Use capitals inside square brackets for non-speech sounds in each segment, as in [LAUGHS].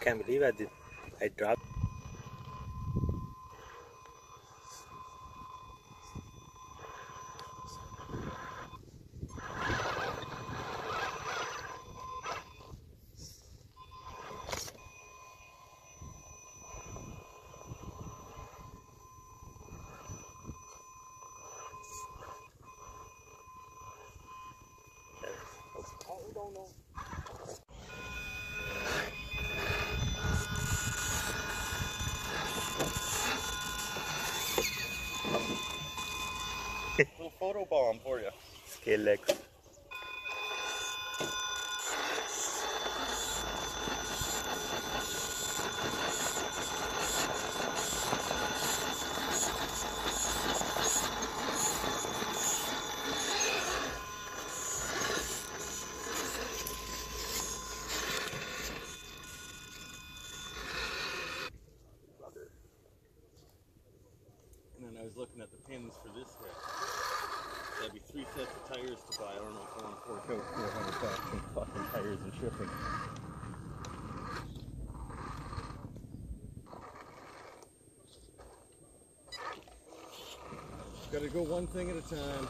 can't believe I did. I dropped. Oh, no, paran på det. Skillex. Gotta go one thing at a time.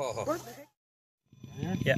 Oh. Yeah.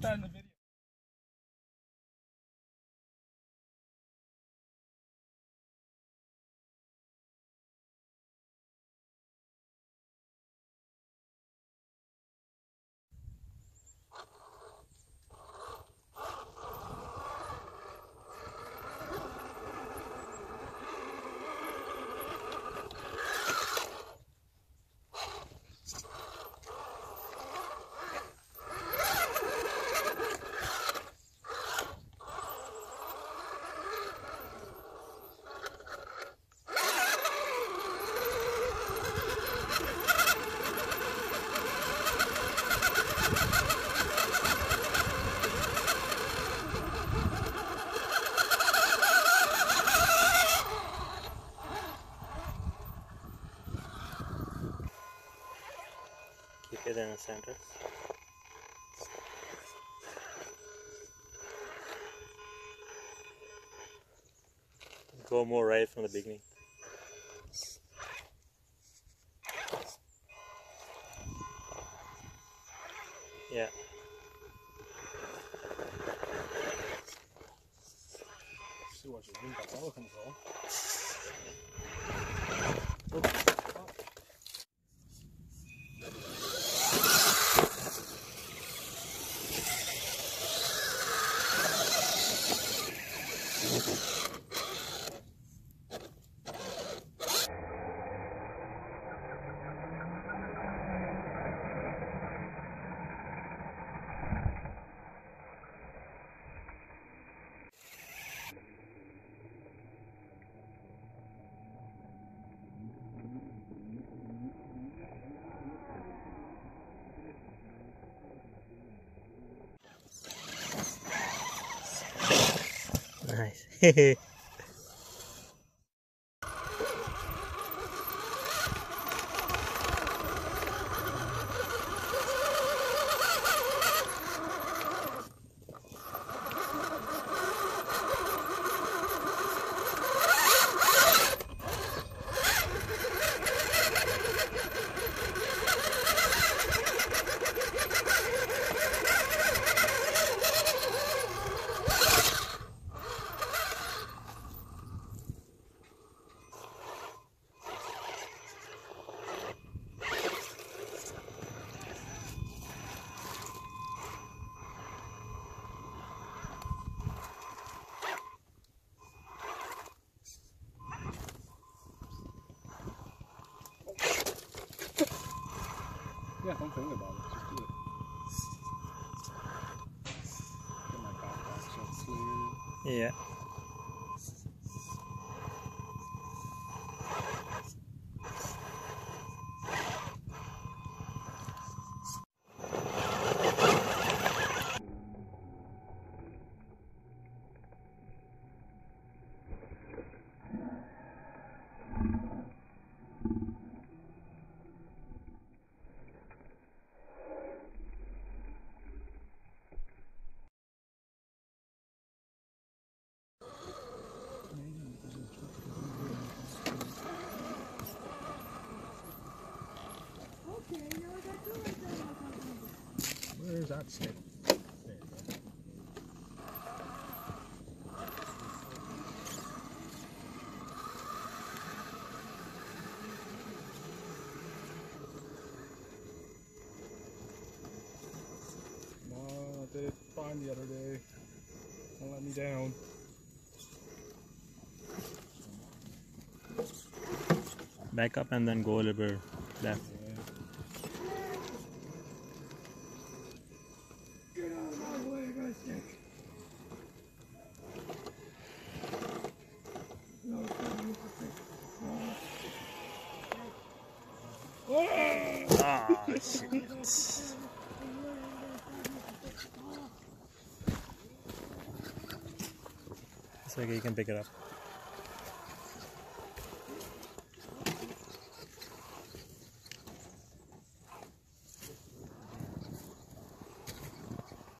Put that Go more right from the beginning. Nice. [LAUGHS] Yeah, don't think about it. Just do it. Get my backpack clear. yeah. Where's that stick? Did it fine the other day. Don't let me down. Back up and then go a little bit left. Yeah. Get out of my way, my stick. No, it's not used to stick. Ah, shit. You can pick it up.